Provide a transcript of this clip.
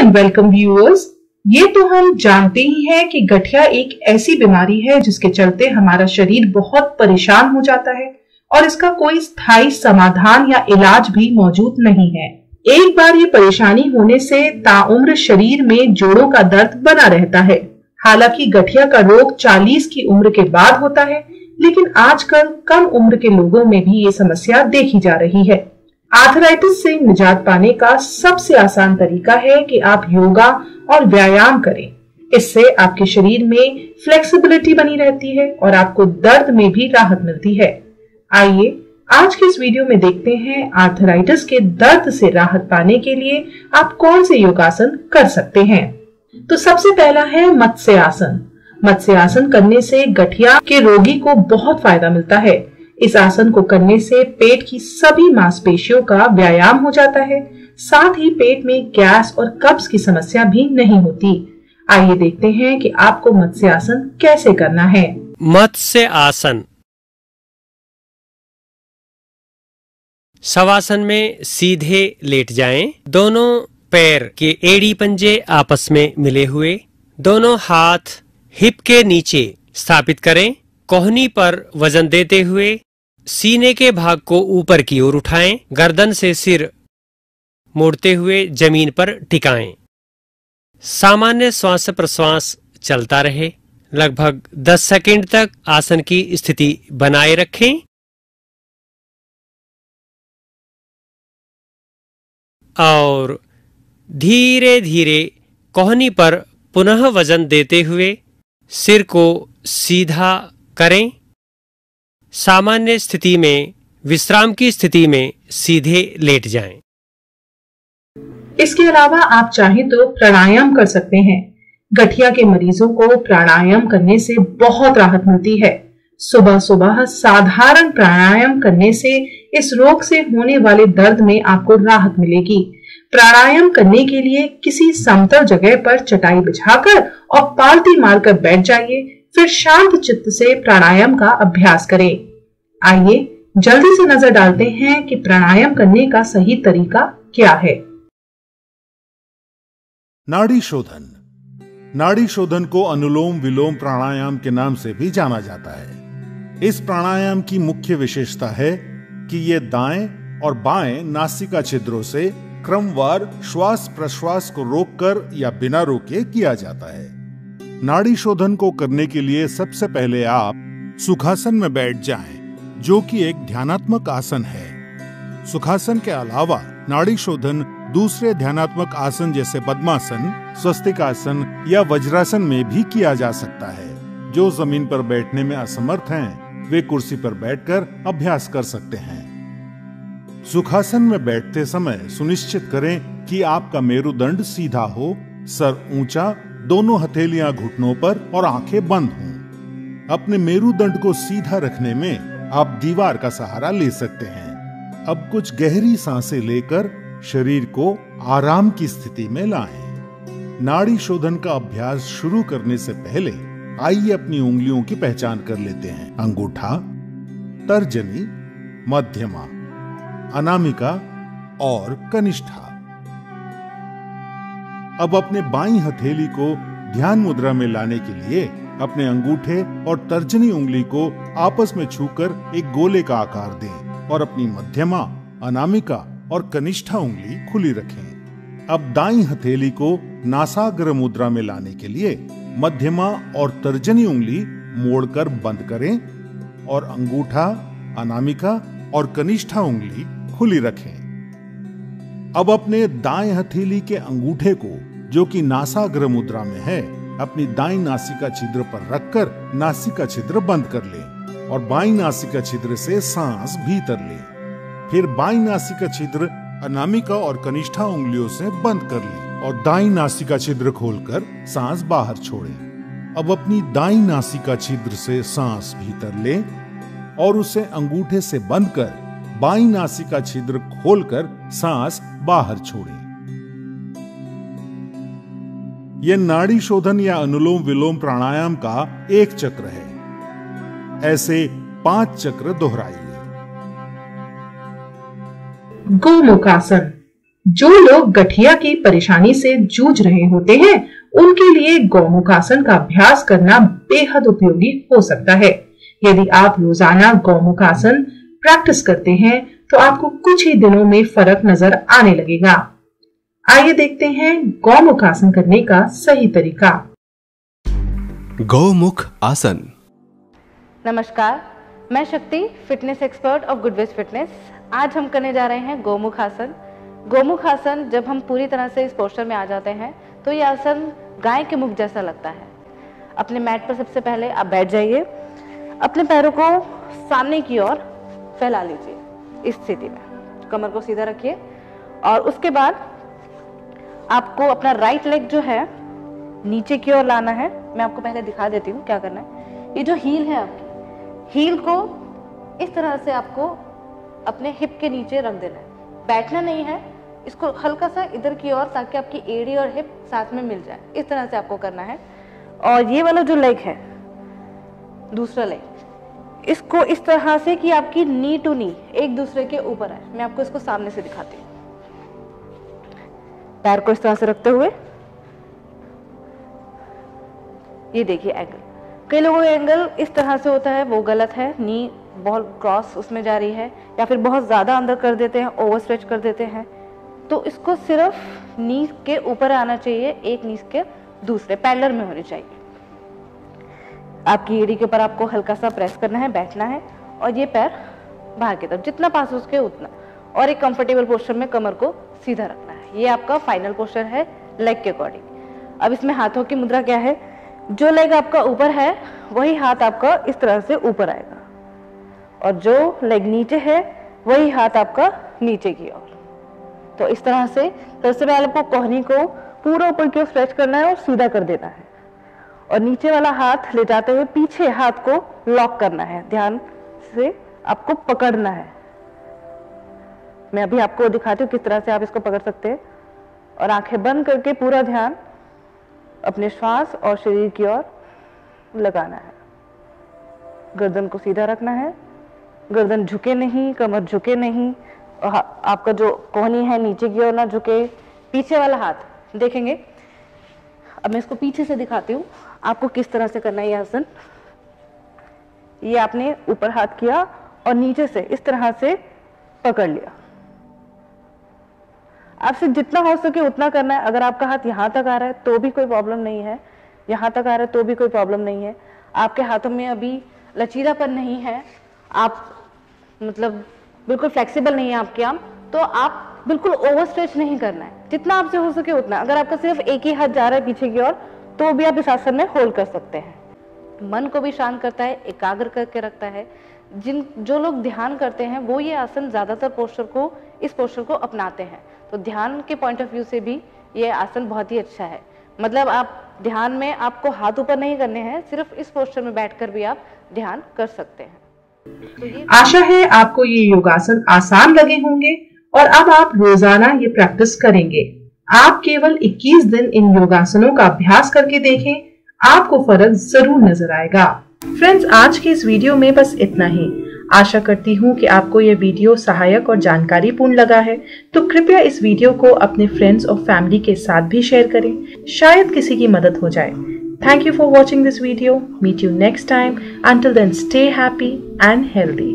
And welcome viewers ये तो हम जानते ही हैं कि गठिया एक ऐसी बीमारी है जिसके चलते हमारा शरीर बहुत परेशान हो जाता है और इसका कोई स्थायी समाधान या इलाज भी मौजूद नहीं है। एक बार ये परेशानी होने से ताउम्र शरीर में जोड़ों का दर्द बना रहता है। हालाँकि गठिया का रोग 40 की उम्र के बाद होता है, लेकिन आजकल कम उम्र के लोगों में भी ये समस्या देखी जा रही है। आर्थराइटिस से निजात पाने का सबसे आसान तरीका है कि आप योगा और व्यायाम करें। इससे आपके शरीर में फ्लेक्सिबिलिटी बनी रहती है और आपको दर्द में भी राहत मिलती है। आइए, आज के इस वीडियो में देखते हैं आर्थराइटिस के दर्द से राहत पाने के लिए आप कौन से योगासन कर सकते हैं। तो सबसे पहला है मत्स्य आसन मत्स्य आसन करने से गठिया के रोगी को बहुत फ़ायदा मिलता है। इस आसन को करने से पेट की सभी मांसपेशियों का व्यायाम हो जाता है। साथ ही पेट में गैस और कब्ज की समस्या भी नहीं होती। आइए देखते हैं कि आपको मत्स्य आसन कैसे करना है। मत्स्य आसन शवासन में सीधे लेट जाएँ, दोनों पैर के एड़ी पंजे आपस में मिले हुए दोनों हाथ हिप के नीचे स्थापित करें। कोहनी पर वज़न देते हुए सीने के भाग को ऊपर की ओर उठाएँ, गर्दन से सिर मोड़ते हुए ज़मीन पर टिकाएँ। सामान्य श्वास प्रश्वास चलता रहे। लगभग 10 सेकंड तक आसन की स्थिति बनाए रखें। और धीरे धीरे कोहनी पर पुनः वज़न देते हुए सिर को सीधा करें। सामान्य स्थिति में, विश्राम की स्थिति में सीधे लेट जाएँ। इसके अलावा आप चाहें तो प्राणायाम कर सकते हैं। गठिया के मरीजों को प्राणायाम करने से बहुत राहत मिलती है। सुबह सुबह साधारण प्राणायाम करने से इस रोग से होने वाले दर्द में आपको राहत मिलेगी। प्राणायाम करने के लिए किसी समतल जगह पर चटाई बिछाकर और पालती मारकर बैठ जाइए। फिर शांत चित्त से प्राणायाम का अभ्यास करें। आइए जल्दी से नज़र डालते हैं कि प्राणायाम करने का सही तरीका क्या है। नाड़ी शोधन। नाड़ी शोधन को अनुलोम विलोम प्राणायाम के नाम से भी जाना जाता है। इस प्राणायाम की मुख्य विशेषता है कि ये दाएँ और बाएँ नासिका छिद्रों से क्रमवार श्वास प्रश्वास को रोककर या बिना रोके किया जाता है। नाड़ी शोधन को करने के लिए सबसे पहले आप सुखासन में बैठ जाएँ, जो कि एक ध्यानात्मक आसन है। सुखासन के अलावा नाड़ी शोधन दूसरे ध्यानात्मक आसन जैसे पद्मासन स्वस्तिक आसन या वज्रासन में भी किया जा सकता है। जो ज़मीन पर बैठने में असमर्थ हैं, वे कुर्सी पर बैठकर अभ्यास कर सकते हैं। सुखासन में बैठते समय सुनिश्चित करें कि आपका मेरुदंड सीधा हो सर ऊँचा दोनों हथेलियाँ घुटनों पर और आँखें बंद हों। अपने मेरुदंड को सीधा रखने में आप दीवार का सहारा ले सकते हैं। अब कुछ गहरी साँसें लेकर शरीर को आराम की स्थिति में लाएँ। नाड़ी शोधन का अभ्यास शुरू करने से पहले आइए अपनी उंगलियों की पहचान कर लेते हैं। अंगूठा, तर्जनी, मध्यमा, अनामिका और कनिष्ठा। अब अपने बाई हथेली को ध्यान मुद्रा में लाने के लिए अपने अंगूठे और तर्जनी उंगली को आपस में छूकर एक गोले का आकार दें और अपनी मध्यमा, अनामिका और कनिष्ठा उंगली खुली रखें। अब दाई हथेली को नासाग्र मुद्रा में लाने के लिए मध्यमा और तर्जनी उंगली मोड़कर बंद करें और अंगूठा, अनामिका और कनिष्ठा उंगली खुली रखें। अब अपने दाएँ हथेली के अंगूठे को, जो कि नासाग्र मुद्रा में है अपनी दाई नासिका छिद्र पर रखकर नासिका छिद्र बंद कर ले और बाई नासिका छिद्र से सांस भीतर ले। फिर बाई नासिका छिद्र अनामिका और कनिष्ठा उंगलियों से बंद कर ले और दाई नासिका छिद्र खोलकर सांस बाहर छोड़े। अब अपनी दाई नासिका छिद्र से सांस भीतर ले और उसे अंगूठे से बंद कर बाई नासिका छिद्र खोलकर सांस बाहर छोड़े। यह नाड़ी शोधन या अनुलोम विलोम प्राणायाम का एक चक्र है। ऐसे पाँच चक्र दोहराइए। गोमुखासन जो लोग गठिया की परेशानी से जूझ रहे होते हैं, उनके लिए गौमुखासन का अभ्यास करना बेहद उपयोगी हो सकता है। यदि आप रोज़ाना गौमुखासन प्रैक्टिस करते हैं तो आपको कुछ ही दिनों में फ़र्क नज़र आने लगेगा। आइए देखते हैं गौमुख आसन करने का सही तरीका। गौमुख आसन। नमस्कार मैं Shakti fitness expert of Goodways fitness आज हम करने जा रहे हैं गोमुख आसन। गोमुख आसन जब हम पूरी तरह से इस पोस्टर में आ जाते हैं तो ये आसन गाय के मुख जैसा लगता है। अपने मैट पर सबसे पहले आप बैठ जाइए। अपने पैरों को सामने की ओर फैला लीजिए इस स्थिति में। कमर को सीधा रखिए और उसके बाद आपको अपना राइट लेग जो है, नीचे की ओर लाना है। मैं आपको पहले दिखा देती हूँ क्या करना है। ये जो हील है आपकी हील को इस तरह से आपको अपने हिप के नीचे रख देना है। बैठना नहीं है, इसको हल्का सा इधर की ओर ताकि आपकी एड़ी और हिप साथ में मिल जाए। इस तरह से आपको करना है। और ये वाला जो लेग है, दूसरा लेग इसको इस तरह से कि आपकी नी टू नी एक दूसरे के ऊपर है। मैं आपको इसको सामने से दिखाती हूँ। पैर को इस तरह से रखते हुए? ये देखिए एंगल कई लोगों का एंगल इस तरह से होता है, वो गलत है, नी बहुत क्रॉस उसमें जा रही है, या फिर बहुत ज़्यादा अंदर कर देते हैं ओवर स्ट्रेच कर देते हैं तो इसको सिर्फ़ नी के ऊपर आना चाहिए, एक नी के दूसरे पैलर में होनी चाहिए। आपकी एड़ी के ऊपर आपको हल्का सा प्रेस करना है, बैठना है, और ये पैर बाहर की तरफ़, जितना पास हो उतना, और एक कंफर्टेबल पोस्टर में कमर को सीधा रखना ये आपका फाइनल पोस्टर है लेग के अकॉर्डिंग अब इसमें हाथों की मुद्रा क्या है? जो लेग आपका ऊपर है, वही हाथ आपका इस तरह से ऊपर आएगा. और जो लेग नीचे है, वही हाथ आपका नीचे की ओर. तो इस तरह से सबसे पहले आपको कोहनी को पूरा ऊपर की ओर स्ट्रेच करना है और सीधा कर देना है. और नीचे वाला हाथ ले जाते हुए पीछे हाथ को लॉक करना है. ध्यान से आपको पकड़ना है. मैं अभी आपको दिखाती हूँ किस तरह से आप इसको पकड़ सकते हैं। और आँखें बंद करके पूरा ध्यान अपने श्वास और शरीर की ओर लगाना है। गर्दन को सीधा रखना है। गर्दन झुके नहीं, कमर झुके नहीं। और आपका जो कोहनी है नीचे की ओर ना झुके। पीछे वाला हाथ, देखेंगे। अब मैं इसको पीछे से दिखाती हूँ। आपको किस तरह से करना है ये आसन? ये आपने ऊपर हाथ किया और नीचे से इस तरह से पकड़ लिया। आपसे जितना हो सके उतना करना है। अगर आपका हाथ यहाँ तक आ रहा है तो भी कोई प्रॉब्लम नहीं है। यहाँ तक आ रहा है तो भी कोई प्रॉब्लम नहीं है। आपके हाथों में अभी लचीलापन नहीं है। आप मतलब बिल्कुल फ्लेक्सिबल नहीं है आपके आम तो आप बिल्कुल ओवर स्ट्रेच नहीं करना है। जितना आपसे हो सके उतना। अगर आपका सिर्फ़ एक ही हाथ जा रहा है पीछे की ओर तो भी आप इस आसन में होल्ड कर सकते हैं। मन को भी शांत करता है, एकाग्र करके रखता है। जिन, जो लोग ध्यान करते हैं, वो ये आसन ज़्यादातर पोस्टर को, इस पोस्टर को अपनाते हैं। तो ध्यान के पॉइंट ऑफ़ व्यू से भी ये आसन बहुत ही अच्छा है। मतलब आप ध्यान में आपको हाथ ऊपर नहीं करने हैं, सिर्फ़ इस पोस्टर में बैठकर भी आप ध्यान कर सकते हैं। तो आशा है आपको ये योगासन आसान लगे होंगे और अब आप रोज़ाना ये प्रैक्टिस करेंगे। आप केवल 21 दिन इन योगासनों का अभ्यास करके देखें आपको फ़र्क ज़रूर नज़र आएगा। फ्रेंड्स आज के इस वीडियो में बस इतना ही। आशा करती हूँ कि आपको यह वीडियो सहायक और जानकारी पूर्ण लगा है। तो कृपया इस वीडियो को अपने फ्रेंड्स और फैमिली के साथ भी शेयर करें। शायद किसी की मदद हो जाए। Thank you for watching this video meet you next time until then stay happy and healthy